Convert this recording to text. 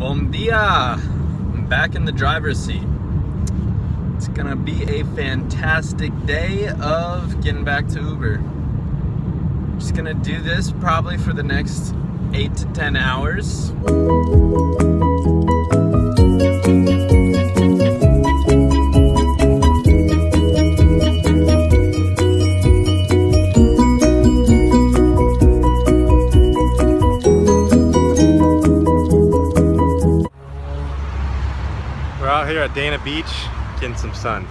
Bom dia! I'm back in the driver's seat. It's gonna be a fantastic day of getting back to Uber. Just gonna do this probably for the next eight to 10 hours. We're out here at Dana Beach getting some sun.